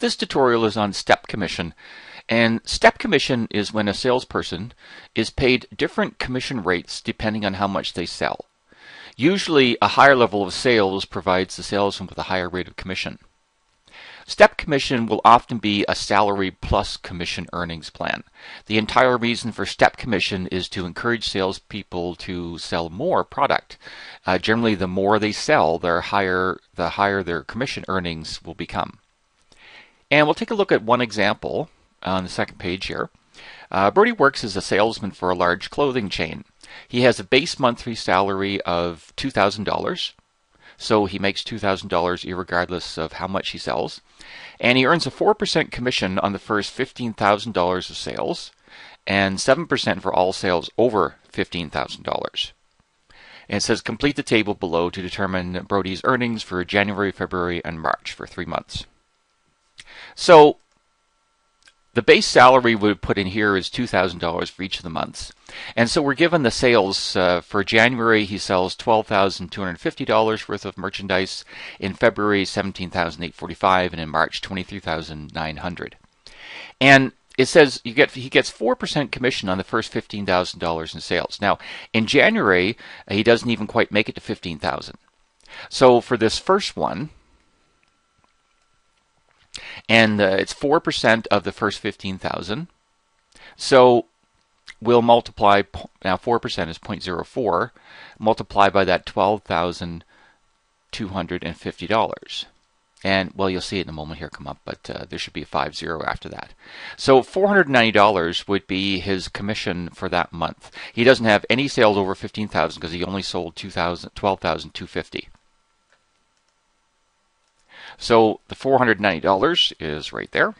This tutorial is on step commission. And step commission is when a salesperson is paid different commission rates depending on how much they sell. Usually, a higher level of sales provides the salesman with a higher rate of commission. Step commission will often be a salary plus commission earnings plan. The entire reason for step commission is to encourage salespeople to sell more product. Uh, generally, the more they sell, the higher the higher their commission earnings will become. And we'll take a look at one example on the second page here. Uh, Brody works as a salesman for a large clothing chain. He has a base monthly salary of $2,000, so he makes $2,000 regardless of how much he sells. And he earns a 4% commission on the first $15,000 of sales and 7% for all sales over $15,000. And it says complete the table below to determine Brody's earnings for January, February, and March for three months. So the base salary we put in here is $2,000 for each of the months. And so we're given the sales uh, for January, he sells $12,250 worth of merchandise. In February, $17,845, and in March, $23,900. And it says you get he gets 4% commission on the first $15,000 in sales. Now, in January, he doesn't even quite make it to 15,000. So for this first one, and uh, it's 4% of the first 15,000. So we'll multiply, now 4% is 0.04, multiply by that $12,250. And, well, you'll see it in a moment here come up, but uh, there should be a 5 0 after that. So $490 would be his commission for that month. He doesn't have any sales over 15000 because he only sold 12,250. So the $490 is right there.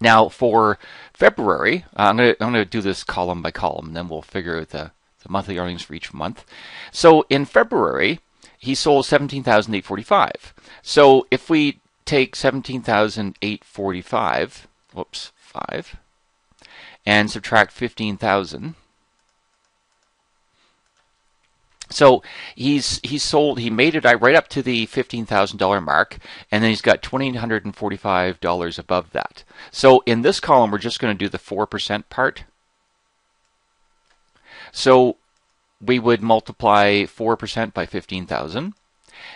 Now for February, uh, I'm going to do this column by column, and then we'll figure out the, the monthly earnings for each month. So in February, he sold 17,845. So if we take 17,845, whoops, 5, and subtract 15,000, so he's he's sold he made it right up to the fifteen thousand dollar mark, and then he's got twenty hundred and forty five dollars above that. So in this column, we're just going to do the four percent part. So we would multiply four percent by fifteen thousand,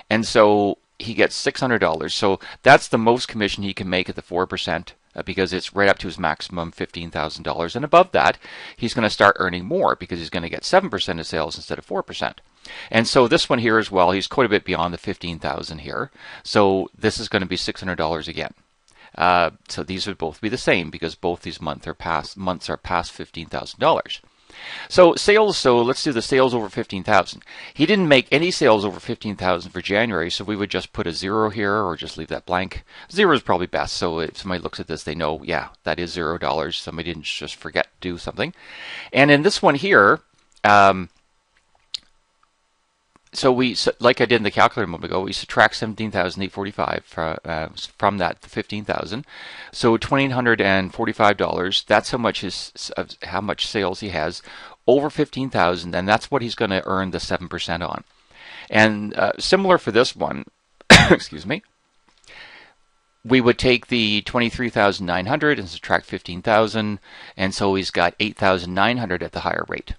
and so he gets six hundred dollars. So that's the most commission he can make at the four percent because it's right up to his maximum $15,000. And above that, he's going to start earning more because he's going to get 7% of sales instead of 4%. And so this one here as well, he's quite a bit beyond the 15,000 here. So this is going to be $600 again. Uh, so these would both be the same because both these months are past months are past fifteen thousand dollars. So sales, so let's do the sales over 15,000. He didn't make any sales over 15,000 for January, so we would just put a zero here or just leave that blank. Zero is probably best, so if somebody looks at this, they know, yeah, that is zero dollars. Somebody didn't just forget to do something. And in this one here, um, so we, like I did in the calculator a moment ago, we subtract 17,845 from, uh, from that 15,000. So $2,845, that's how much his, how much sales he has over 15,000 and that's what he's going to earn the 7% on. And uh, similar for this one, excuse me, we would take the 23,900 and subtract 15,000 and so he's got 8,900 at the higher rate.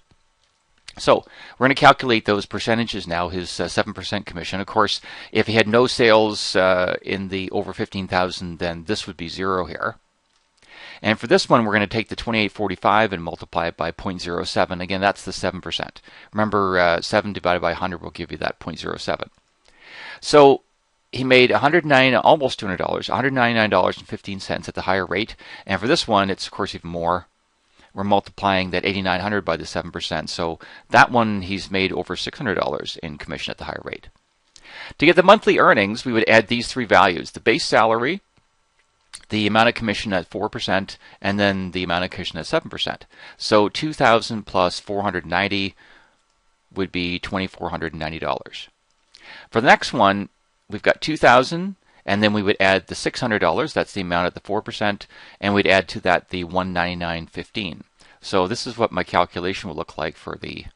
So we're going to calculate those percentages now, his uh, 7% commission. Of course, if he had no sales uh, in the over 15,000, then this would be zero here. And for this one, we're going to take the 2845 and multiply it by 0.07. Again, that's the 7%. Remember, uh, 7 divided by 100 will give you that 0.07. So he made 109 almost $200, $199.15 at the higher rate. And for this one, it's of course even more we're multiplying that 8900 by the 7%. So that one he's made over $600 in commission at the higher rate. To get the monthly earnings, we would add these three values. The base salary, the amount of commission at 4%, and then the amount of commission at 7%. So 2000 plus 490 would be $2,490. For the next one, we've got 2000 and then we would add the $600, that's the amount at the 4%, and we'd add to that the 199.15. So this is what my calculation will look like for the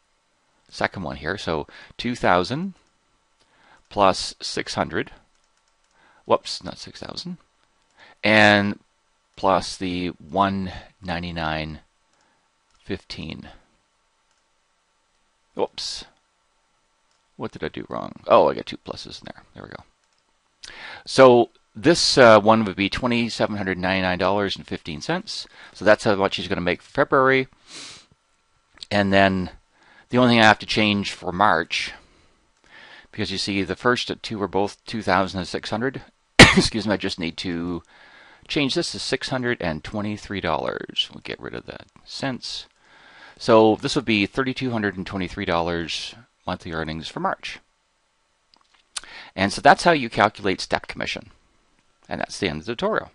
second one here. So 2000 plus 600 Whoops, not 6,000. And plus the 199.15. Whoops. What did I do wrong? Oh, I got two pluses in there. There we go. So this uh, one would be $2,799.15. So that's how much she's going to make for February. And then the only thing I have to change for March, because you see the first two were both 2,600. Excuse me, I just need to change this to $623. We'll get rid of that cents. So this would be $3,223 monthly earnings for March. And so that's how you calculate step commission. And that's the end of the tutorial.